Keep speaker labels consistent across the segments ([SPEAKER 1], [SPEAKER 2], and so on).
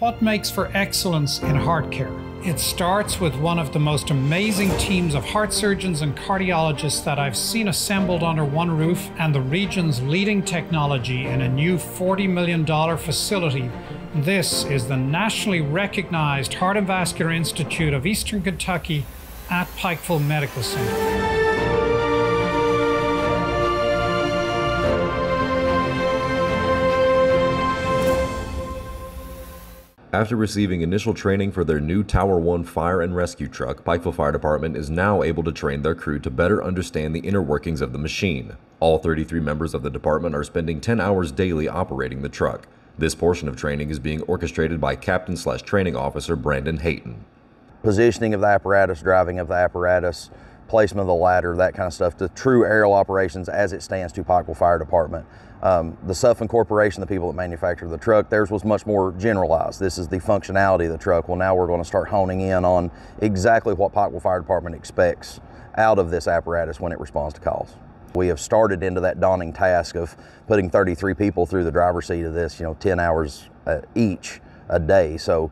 [SPEAKER 1] What makes for excellence in heart care? It starts with one of the most amazing teams of heart surgeons and cardiologists that I've seen assembled under one roof and the region's leading technology in a new $40 million facility. This is the nationally recognized Heart and Vascular Institute of Eastern Kentucky at Pikeville Medical Center.
[SPEAKER 2] After receiving initial training for their new Tower 1 fire and rescue truck, Pikeville Fire Department is now able to train their crew to better understand the inner workings of the machine. All 33 members of the department are spending 10 hours daily operating the truck. This portion of training is being orchestrated by Captain slash Training Officer Brandon Hayton.
[SPEAKER 3] Positioning of the apparatus, driving of the apparatus, placement of the ladder, that kind of stuff, the true aerial operations as it stands to Pikeville Fire Department. Um, the Sutphen Corporation, the people that manufacture the truck, theirs was much more generalized. This is the functionality of the truck. Well, now we're going to start honing in on exactly what Pikeville Fire Department expects out of this apparatus when it responds to calls. We have started into that daunting task of putting 33 people through the driver's seat of this, you know, 10 hours uh, each a day. So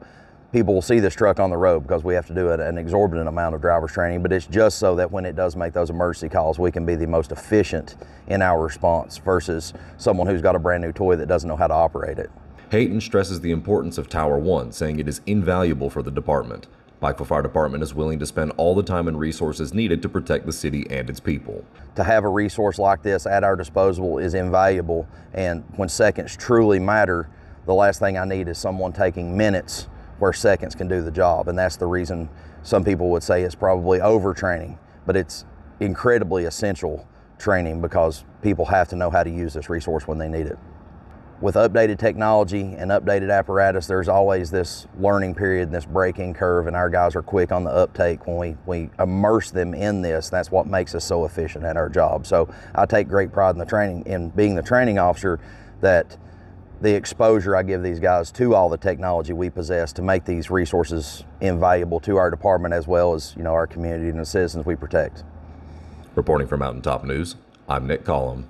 [SPEAKER 3] people will see this truck on the road because we have to do an exorbitant amount of driver's training, but it's just so that when it does make those emergency calls, we can be the most efficient in our response versus someone who's got a brand new toy that doesn't know how to operate it.
[SPEAKER 2] Hayton stresses the importance of Tower 1, saying it is invaluable for the department. Pikeville Fire Department is willing to spend all the time and resources needed to protect the city and its people.
[SPEAKER 3] To have a resource like this at our disposal is invaluable, and when seconds truly matter, the last thing I need is someone taking minutes where seconds can do the job. And that's the reason some people would say it's probably overtraining, but it's incredibly essential training because people have to know how to use this resource when they need it. With updated technology and updated apparatus, there's always this learning period, and this breaking curve, and our guys are quick on the uptake when we, we immerse them in this. That's what makes us so efficient at our job. So I take great pride in the training, in being the training officer that the exposure I give these guys to all the technology we possess to make these resources invaluable to our department as well as you know our community and the citizens we protect.
[SPEAKER 2] Reporting for Mountaintop News, I'm Nick Collum.